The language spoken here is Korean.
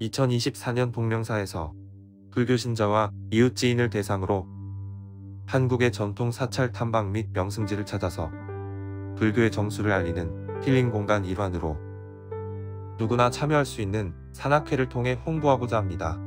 2024년 동명사에서 불교 신자와 이웃 지인을 대상으로 한국의 전통 사찰 탐방 및 명승지를 찾아서 불교의 정수를 알리는 힐링 공간 일환으로 누구나 참여할 수 있는 산악회를 통해 홍보하고자 합니다.